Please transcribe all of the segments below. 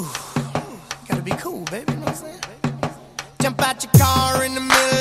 Ooh, gotta be cool, baby. You know what I'm saying? Jump out your car in the middle.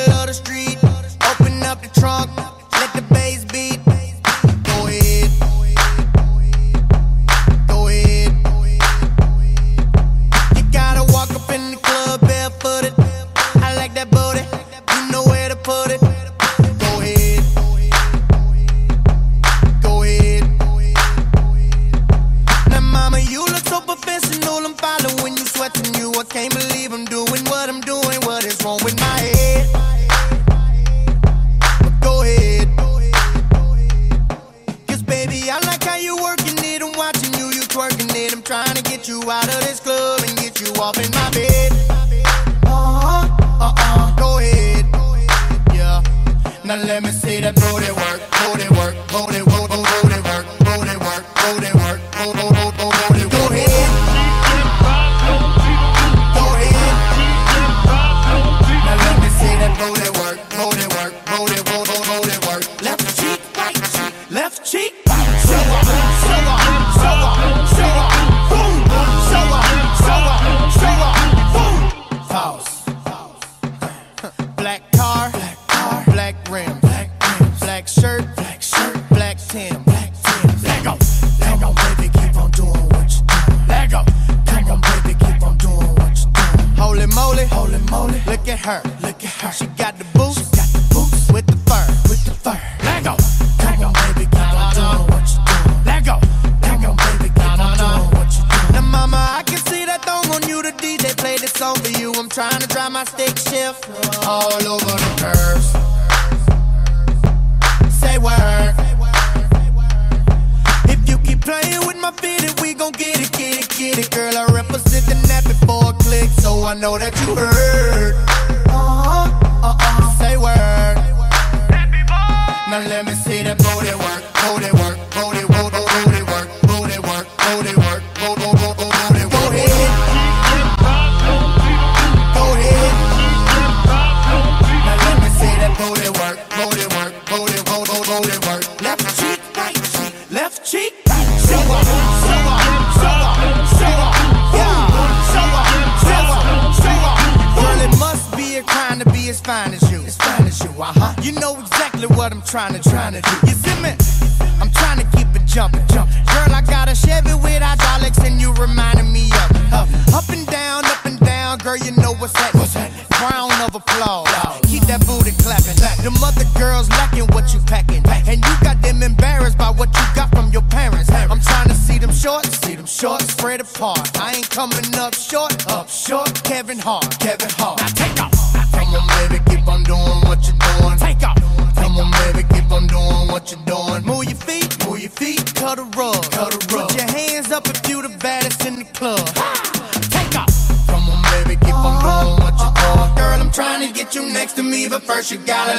trying to, trying to do. You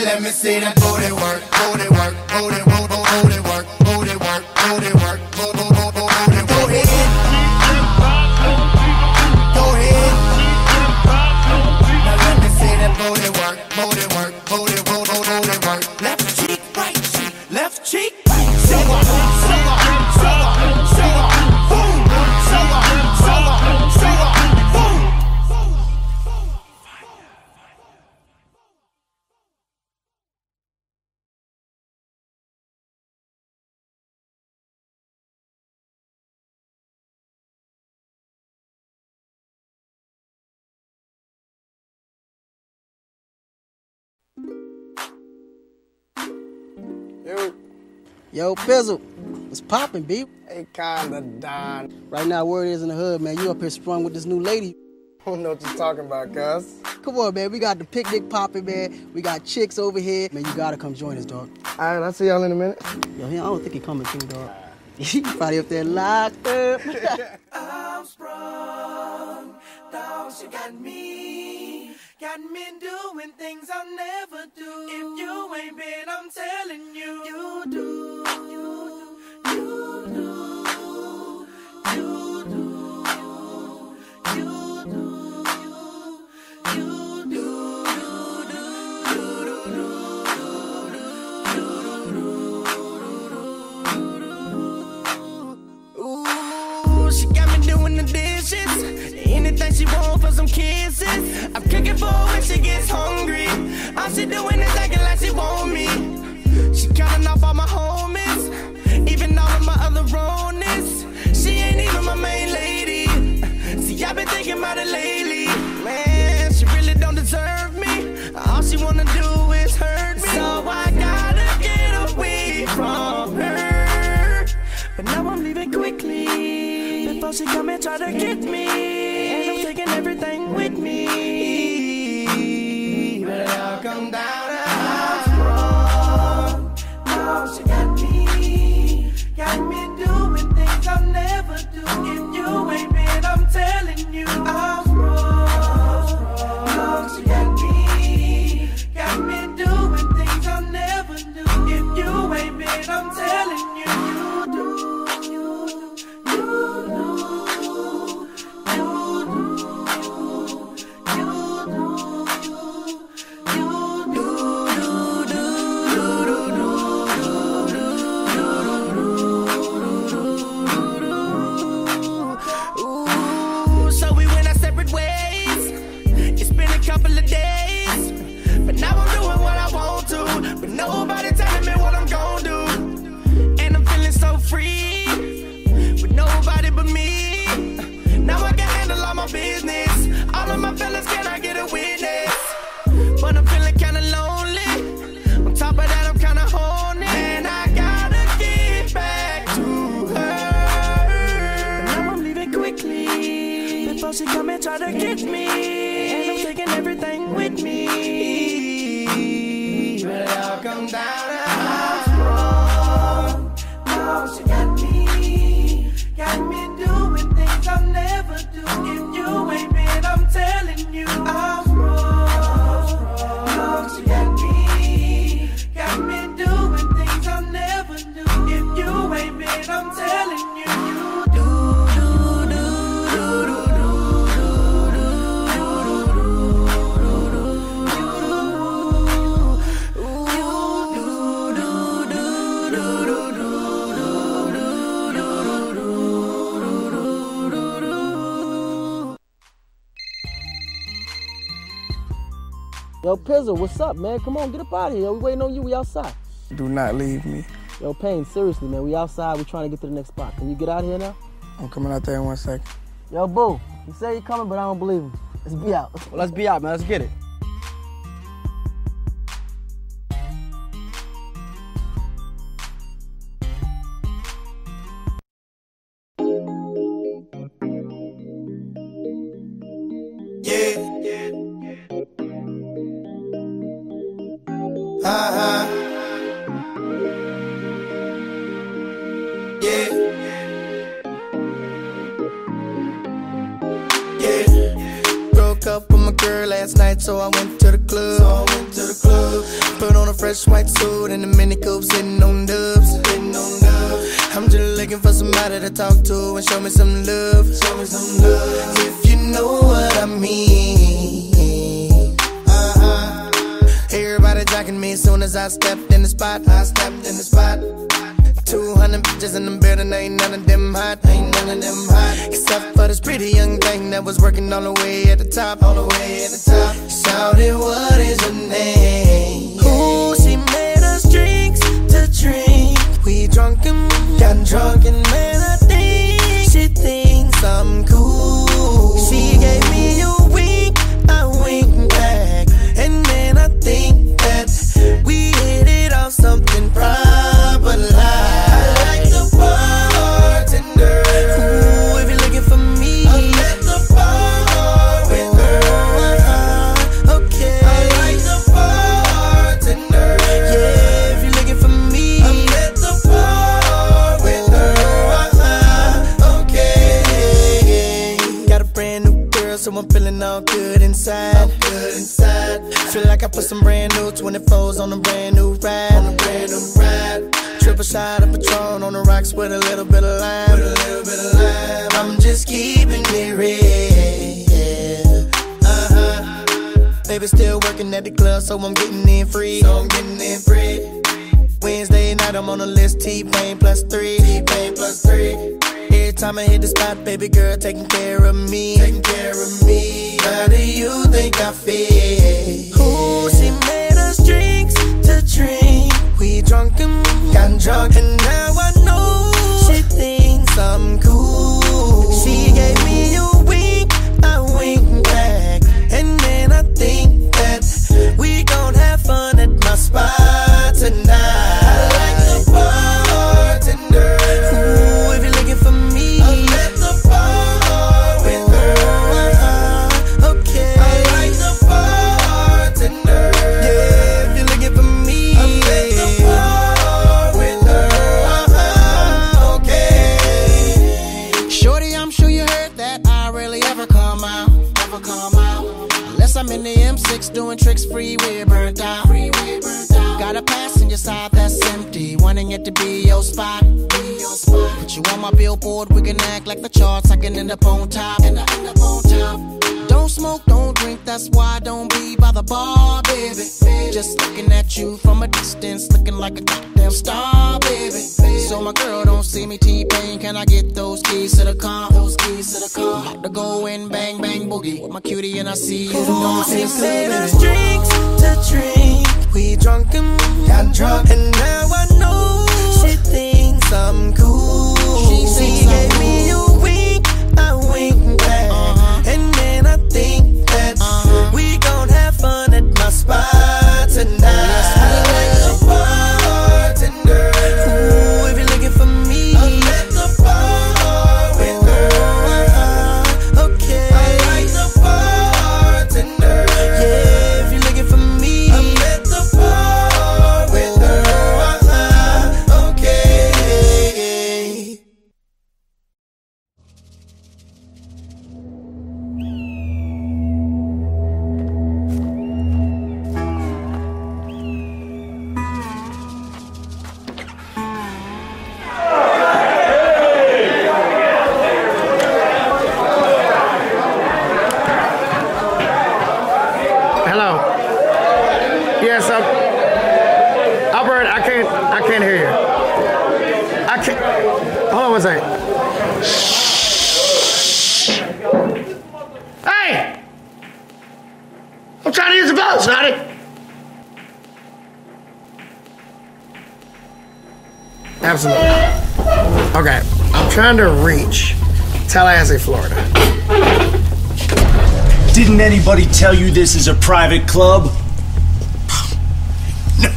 let me see that booty work, booty work, booty, booty, booty work, booty work, booty work, booty. Yo, Pizzle, it's popping, B. Hey, kinda Don. Right now, word is in the hood, man. You up here sprung with this new lady. I don't know what you're talking about, cuz. Come on, man. We got the picnic popping, man. We got chicks over here. Man, you gotta come join us, dog. All right, I'll see y'all in a minute. Yo, I don't think he coming through, dog. He probably up there locked up. I'm sprung. You got me, got me doing things I'll never do. If you ain't been, I'm telling you do. Yo, what's up, man? Come on, get up out of here. We waiting on you. We outside. Do not leave me. Yo, Pain, seriously, man. We outside. We trying to get to the next spot. Can you get out of here now? I'm coming out there in one second. Yo, Boo. He said he coming, but I don't believe him. Let's be out. Well, let's be out, man. Let's get it. Uh-huh. Yeah. Yeah. Broke up with my girl last night, so I went to the club. So I went to the club. Put on a fresh white suit and a mini coupe, sitting on dubs. Sitting on dubs. I'm just looking for somebody to talk to and show me some love. Show me some love. If you know what I mean. Everybody me as soon as I stepped in the spot. I stepped in the spot. 200 bitches in the building, ain't none of them hot, ain't none of them hot. Except for this pretty young thing that was working all the way at the top, all the way at the top. Shouted, what is your name? Ooh, she made us drinks to drink. We drunk and got drunk and man, I think she thinks I'm cool. She gave me a feeling all good inside. I'm good inside. Feel like I put some brand new 24s on a brand new ride. On a brand new ride. Triple shot of Patron on the rocks with a little bit of lime. With a little bit of lime. I'm just keeping it real. Uh-huh. Baby still working at the club, so I'm getting in free. So I'm getting in free. Wednesday night, I'm on the list. T-Pain plus three. T-Pain plus three. Time I hit the spot, baby girl taking care of me. Taking care of me. How do you think I feel? Ooh, she made us drinks to drink. We drunk and got drunk, and now I know she thinks I'm cool. She gave me a wink, I wink back, and then I think that we gon' have fun at my spot tonight. cutie and I see you. Come on, sing, the street. Didn't anybody tell you this is a private club? No,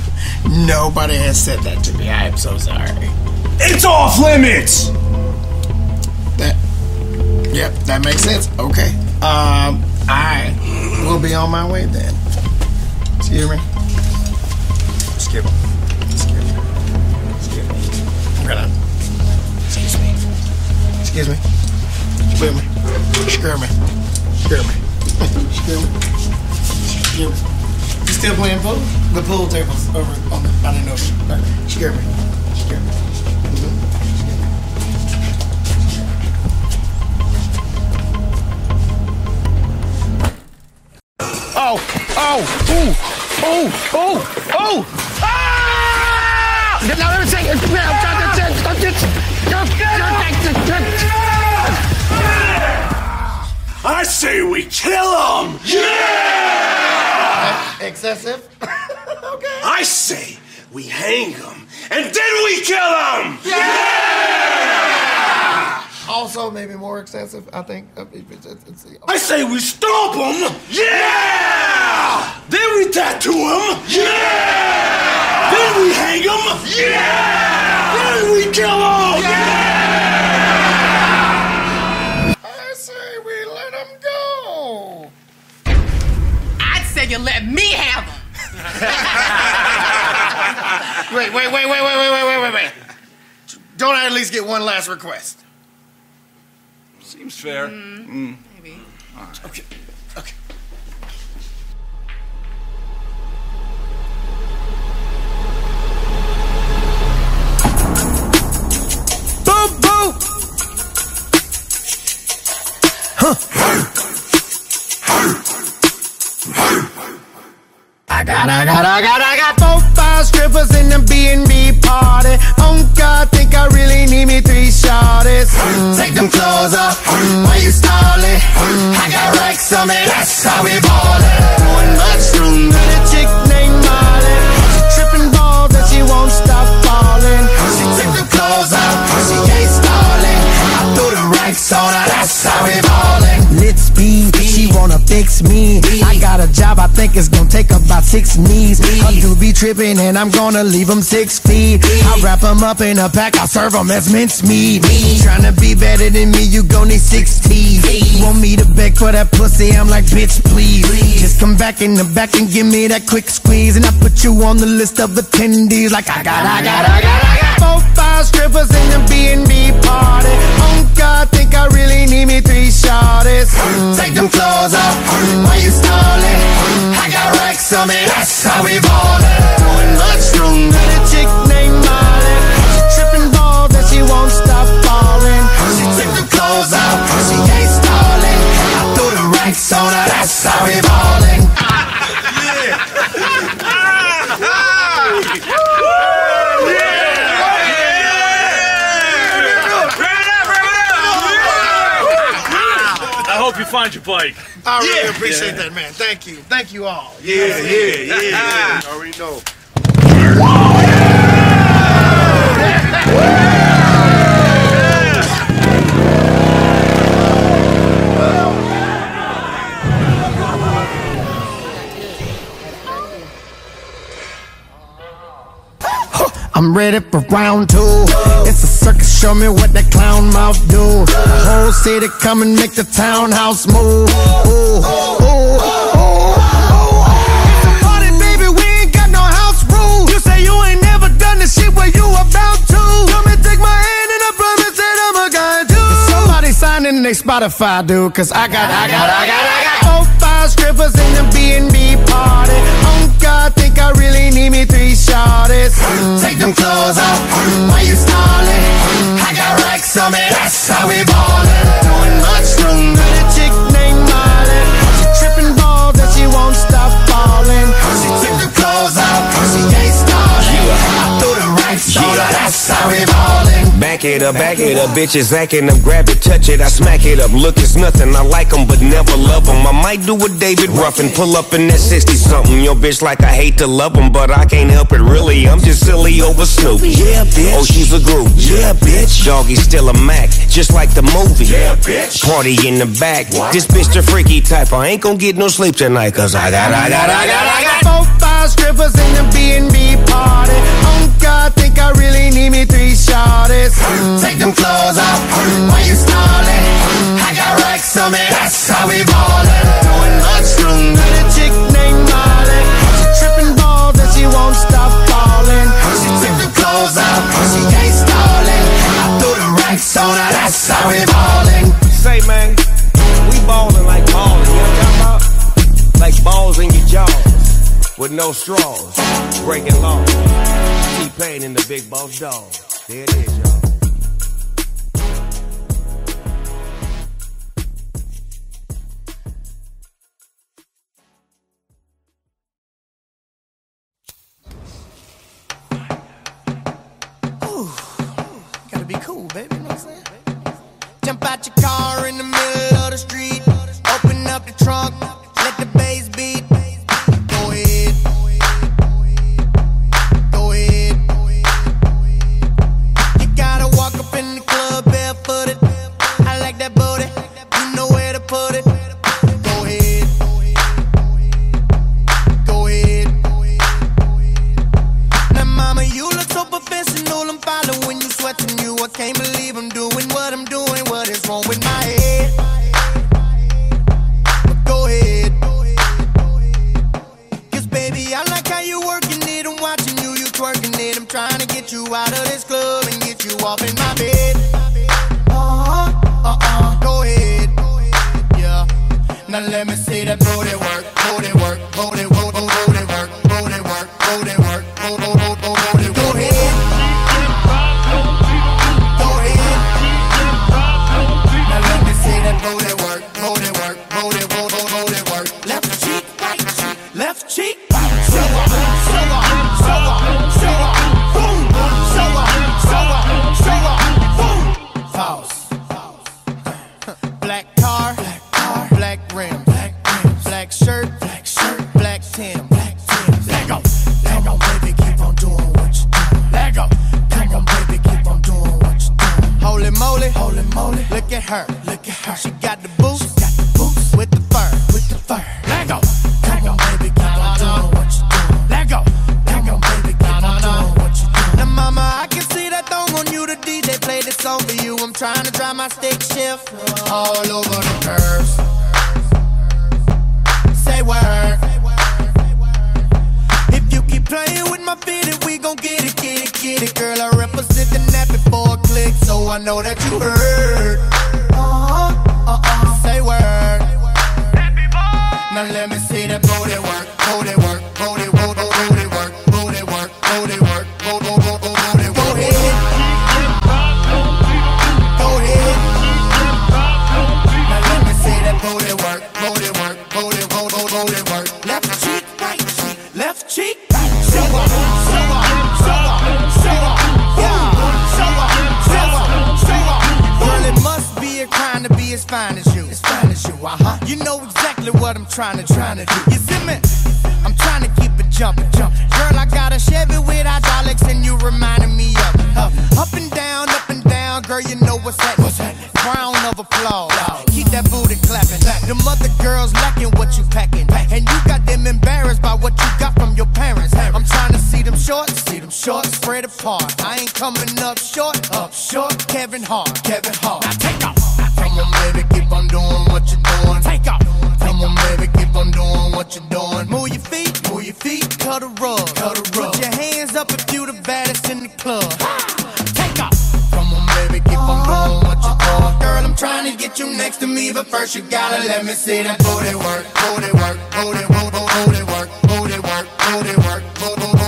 Nobody has said that to me. I am so sorry. It's off limits! That. Yep, that makes sense. Okay. Um, I will be on my way then. Excuse me. Excuse me. Excuse. I'm gonna. Excuse me. Excuse me. Excuse me. Scare me. Scare me. Scared me. You still playing pool? The pool table's over on the, by the ocean. Scared me. scare me. Mm-hmm. Oh, oh, ooh, ooh, ooh, ooh. Ah! Now let me say, now, that's it, I'm that's it, that's it. I say we kill him! Yeah! excessive. Okay. I say we hang him and then we kill him! Also, maybe more excessive. I think. I say we stomp him! Yeah! Then we tattoo him! Yeah! Then we hang him! Yeah! Then we kill him! I I'd say you let me have them. Wait, wait, wait, wait, wait, wait, wait, wait, wait, wait. Don't I at least get one last request? Seems fair. Mm-hmm. Mm. Maybe. Okay. Okay. Boom, boom. I got, I got, I got, I got four, five strippers in the B&B party. Oh God, think I really need me three shorties. Mm. Take them clothes off. Mm. Why you stalling? Mm. I got racks on me. That's how we ballin'. Doing much room. Got a chick named Molly. She tripping balls and she won't stop falling. She took the clothes off. She ain't stalling. I threw the racks on her. That's how we ballin'. Lit speed. She wanna fix me. I got a job. I think it's gonna six knees. Her dude be tripping and I'm gonna leave him six feet. I wrap him up in a pack. I serve him as mincemeat. Tryna be better than me. You gon' need six teeth. Want me to beg for that pussy? I'm like, bitch, please. Just come back in the back and give me that quick squeeze. And I put you on the list of attendees. Like, I got, I got, I got, I got. Four, five strippers in the B&B party. Oh God, think I really need me three shorties. Mm. Take them clothes off. Why you stalling? I got racks on me. That's how we ballin'. Doing much room. Got a chick named Molly. She tripping balls and she won't stop falling. She took the clothes off. She ain't stalling. I threw the racks on her. That's how we ballin'. I hope you find your bike. I really Yeah. appreciate that, man. Thank you. Thank you all. Yeah, yeah, yeah. I already know. I'm ready for round two. It's a circus, show me what that clown mouth do. The whole city come and make the townhouse move. Ooh, ooh, ooh, ooh. It's a party, baby, we ain't got no house rules. You say you ain't never done the shit where you about to. Come and take my hand and I Spotify, dude, I got, I got, I got, I got. Four, five strippers in the B&B party. God, think I really need me three shorties. Take them clothes off. Why you stalling? I got racks on me. That's how we ballin'. Doing much room. Got a chick named Molly. She tripping balls and she won't stop falling. She took the clothes off. She ain't stalling. I threw the racks on her. That's how we ballin'. Back it up, back it up, bitches acting up, grab it, touch it, I smack it up. Look, it's nothing, I like them, but never love them. I might do a David Ruffin, pull up in that 60 something. Your bitch like I hate to love them, but I can't help it really. I'm just silly over Snoop. Yeah, bitch. Oh, she's a group. Yeah, bitch. Doggy still a Mac, just like the movie. Yeah, bitch. Party in the back. This bitch the freaky type. I ain't gonna get no sleep tonight, cause I got, I got, I got, I got. Four, five strippers in the B&B party. Oh God, think I really need me three shorties. Take them clothes off. Why you stalling? I got racks on me. That's how we ballin'. Doing much room. Got a chick named Molly. She tripping balls and she won't stop falling. She took the clothes off. She ain't stalling. I threw the racks on her. That's how we ballin'. Say, man, we ballin' like ballin'. You know what I'm talking? Like balls in your jaws, with no straws, breaking laws. T-Pain and the big boss dog. There it is, y'all. Gotta be cool, baby. You know what I'm saying? Jump out your car in the middle trying to, trying to do. You see me? I'm trying to keep it jumping, jumping. Girl, I got a Chevy with hydraulics and you reminding me of it. Up and down, up and down, girl, you know what's happening. What's happening? Round of applause. Keep that booty clapping. Them other girls lacking what you packing. And you got them embarrassed by what you got from your parents. I'm trying to see them shorts, see them shorts spread apart. I ain't coming up short, up short. Kevin Hart, Kevin Hart. me see that booty work, booty work, booty, booty, booty work, booty work, booty work, booty work.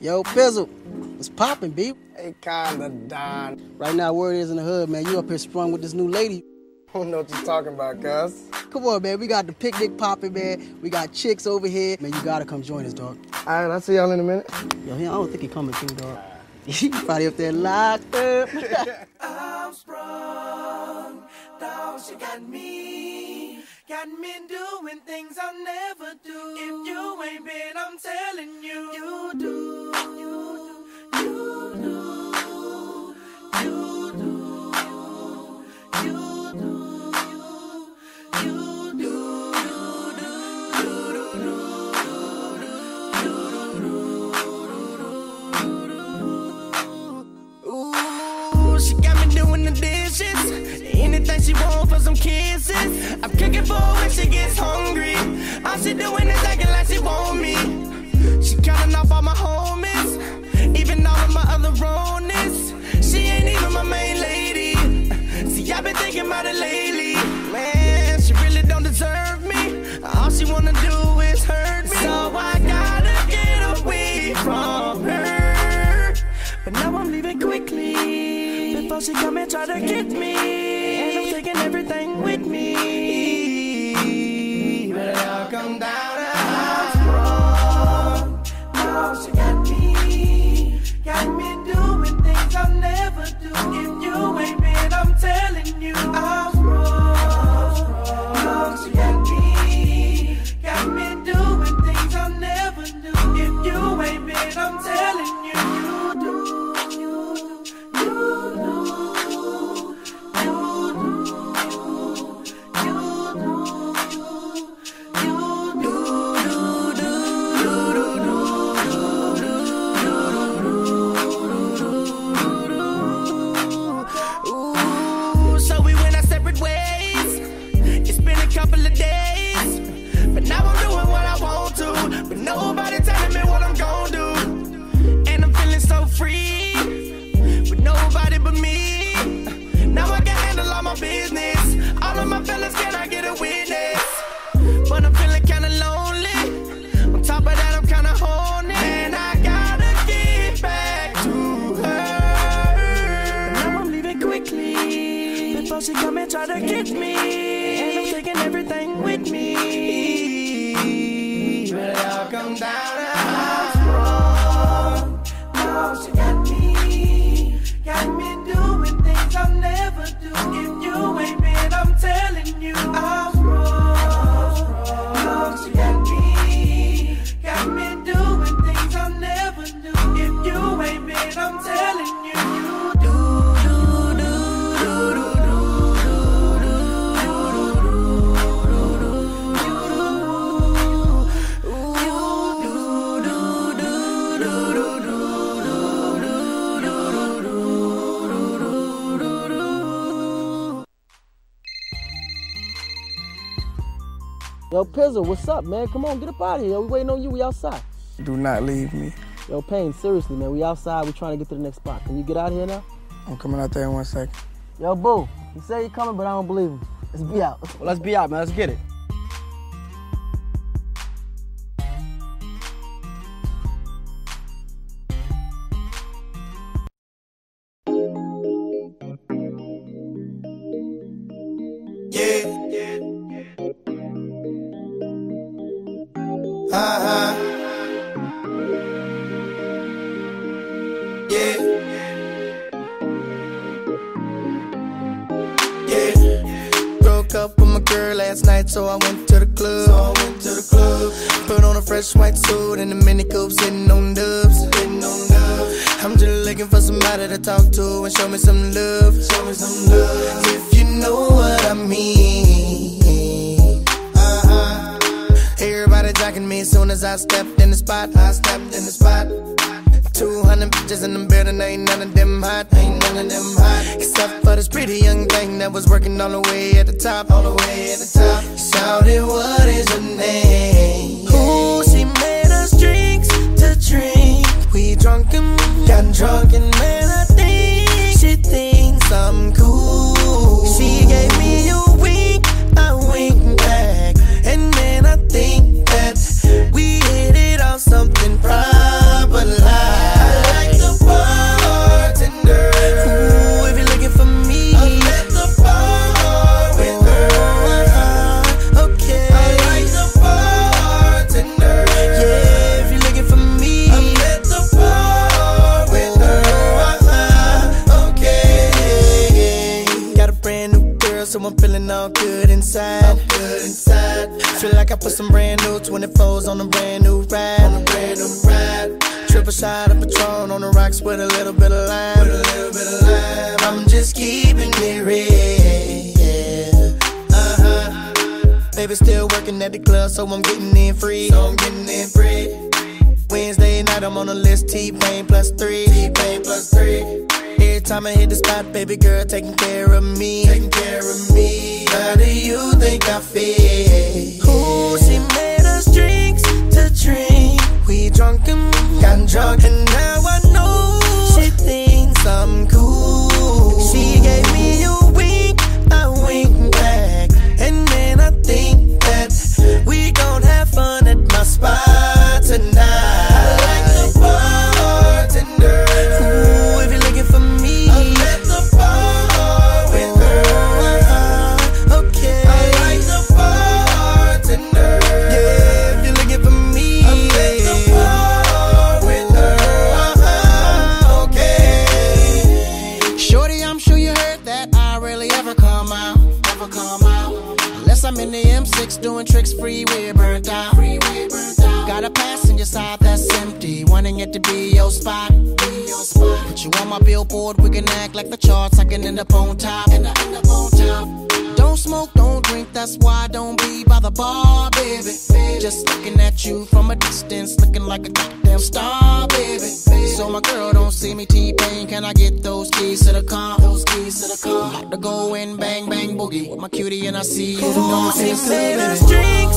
Yo, Fizzle, what's poppin', B? Hey, kinda Don. Right now, word is in the hood, man. You up here sprung with this new lady. I don't know what you're talking about, cuz. Come on, man. We got the picnic poppin', man. We got chicks over here. Man, you gotta come join us, dog. All right, I'll see y'all in a minute. Yo, I don't think he coming through, dog. He probably up there locked up. I'm sprung, dog. you got me. Got me doing things I'll never do. If you ain't been, I'm telling you do. Yo, what's up, man? Come on, get up out of here. We waiting on you. We outside. Do not leave me. Yo, Pain, seriously, man. We outside. We trying to get to the next spot. Can you get out of here now? I'm coming out there in one second. Yo, Boo. He said he coming, but I don't believe him. Let's be out. Well, let's be out, man. Let's get it. Uh-huh. Yeah. Yeah. Broke up with my girl last night, so I went to the club. So I went to the club. Put on a fresh white suit and a mini coupe, sitting on dubs. Sitting on dubs. I'm just looking for somebody to talk to and show me some love. Show me some love. If you know what I mean. Jocking me as soon as I stepped in the spot. I stepped in the spot. 200 bitches in the building, ain't none of them hot, ain't none of them hot. Except for this pretty young thing that was working all the way at the top, all the way at the top. Shouted, what is your name? Ooh, she made us drinks to drink. We drunk and got drunk and man, I think she thinks I'm cool. She gave me a put some brand new 24s on a brand new ride. On a brand new ride. Triple shot of Patron on the rocks with a little bit of lime. With a little bit of lime. I'm just keeping it real. Uh-huh. Baby still working at the club, so I'm getting in free. So I'm getting in free. Wednesday night, I'm on the list. T-Pain plus three. T-Pain plus three. Every time I hit the spot, baby girl taking care of me. Taking care of me. How do you think I feel? Ooh, she made us drinks to drink. We drunk and got drunk, and now I know she thinks I'm cool. She gave me a wink, I wink back, and then I think that we gon' have fun at my spot tonight. And I see you. Ooh, she made us drinks to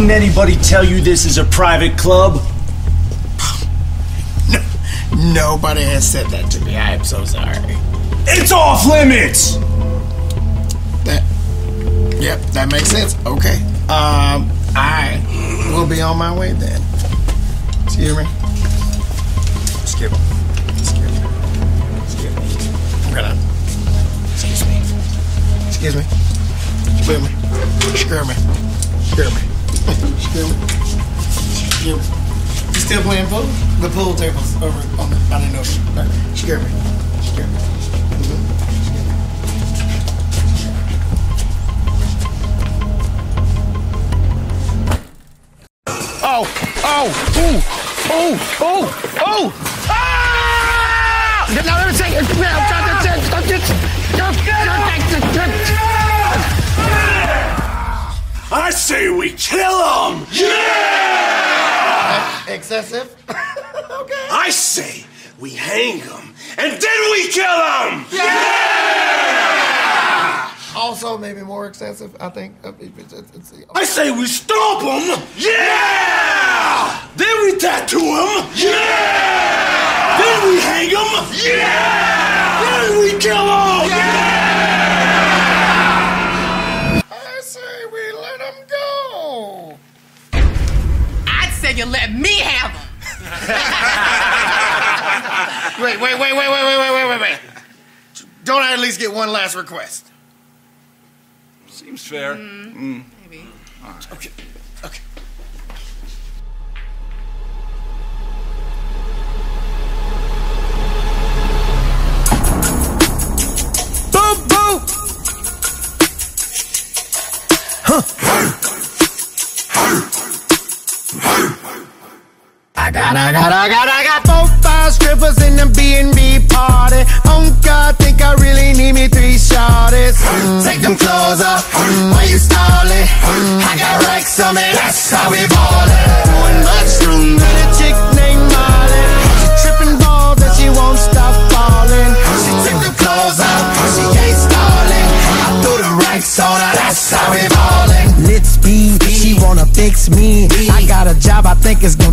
Didn't anybody tell you this is a private club? No, Nobody has said that to me. I am so sorry. It's off limits! That. Yep, that makes sense. Okay. Um, I will be on my way then. Excuse me. Excuse me. Excuse me. Excuse me. I'm gonna. Excuse me. Excuse me. Excuse me. Scare me. Scare me. Me. Scare me. You still playing pool? The pool table's over on the. I didn't know. Right. Scare me. Scare me. Mhm. Oh, oh, ooh, ooh, ooh, ooh! Ah! Now let me see. Now, I'm trying to. I say we kill him! Yeah! Excessive? Okay. I say we hang him and then we kill him! Also, maybe more excessive, I think. I say we stomp him! Yeah! Then we tattoo him! Yeah! Then we hang him! Yeah! Then we kill him! I Wait, wait, wait, wait, wait, wait, wait, wait, wait, wait. Don't I at least get one last request? Seems fair. Mm, Maybe. Okay, okay. Boo boo. I got, I got, I got, I got four, five strippers in the B&B party. Oh God, think I really need me three shorties. Mm. Take them clothes off, mm. why you stalling? Mm. I got racks on me, that's how we ballin'. Doing much room with a chick named Molly. She tripping balls and she won't stop falling. She took the clothes off, she ain't stalling. I threw the racks on her, that's how we ballin'. Lit speed, she wanna fix me. I got a job, I think it's gonna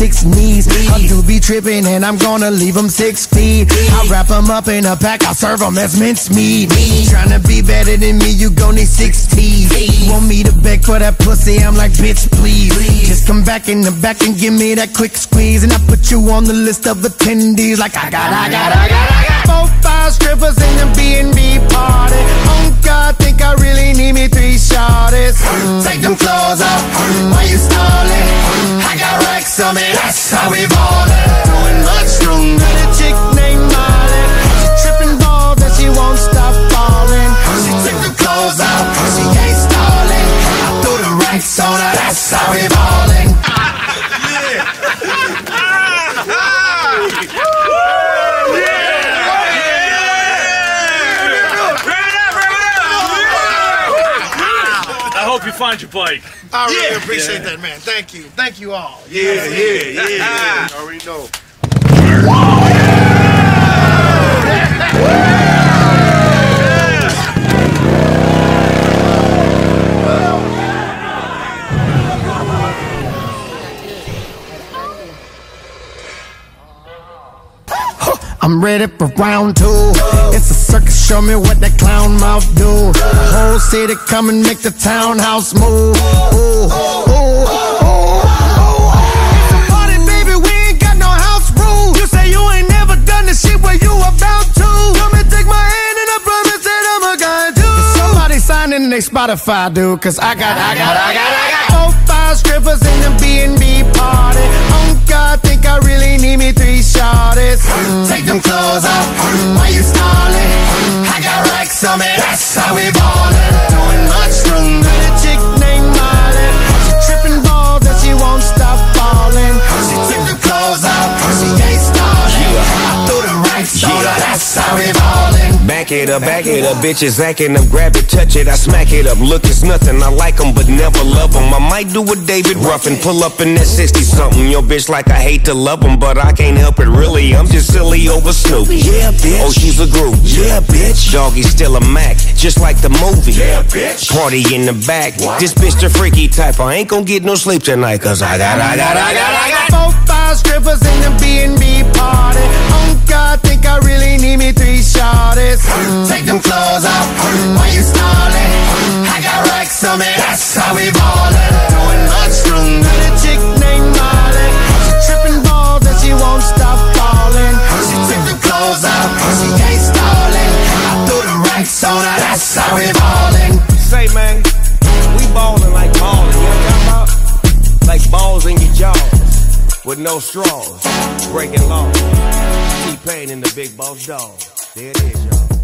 six knees. Her dude be tripping and I'm gonna leave him six feet. I wrap him up in a pack, I serve him as mincemeat. Tryna be better than me, you gon' need six teeth. Want me to beg for that pussy, I'm like, bitch, please. Just come back in the back and give me that quick squeeze. And I put you on the list of attendees, like I got, I got, I got, I got. Four, five strippers in the B&B party. Oh God, think I really need me three shorties. Take them clothes off, why you stalling? I got racks on me, that's how we ballin'. Doing much room with a chick named Molly. She tripping balls and she won't stop falling. She took the clothes off, she ain't stalling. I threw the racks on her, that's how we ballin'. I hope you find your bike. I really Yeah. appreciate Yeah. that, man. Thank you. Thank you all. Yeah, yeah, yeah. You already know. I'm ready for round two. It's a circus, show me what that clown mouth do. The whole city come and make the townhouse move. Ooh, ooh. Signing they Spotify, dude, cause I got, I got, I got, I got, I got four, five strippers in the B&B party. God, think I really need me three shorties. Take them clothes off, why you stalling? I got racks on me, that's how we ballin'. Doing much room with a chick named Molly. She tripping balls and she won't stop falling. She took the clothes off, she ain't stalling. I threw the racks on her, that's how we ballin'. Back it up, back it up. Bitches acting up, grab it, touch it, I smack it up. Look, it's nothing, I like them, but never love them. I might do a David Ruffin, pull up in that 60 something. Your bitch like I hate to love them, but I can't help it really. I'm just silly over Snoopy. Yeah, bitch. Oh, she's a group. Yeah, bitch. Doggy's still a Mac, just like the movie. Yeah, bitch. Party in the back. This bitch the freaky type. I ain't gonna get no sleep tonight, cause I got, I got, I got, I got. Four, five strippers in the B&B party. Oh God, think I really need me three shorties. Take them clothes off, why you stalling? I got racks on me, that's how we ballin'. Doing stronger. Got a chick named Molly. She tripping balls and she won't stop falling. She took the clothes off, she ain't stalling. I threw the racks on her, that's how we ballin'. Say, man, we ballin' like ballin'. You know what I'm talking? Like balls in your jaws with no straws. Breaking laws. T-Pain and the big boss dog. There it is, y'all.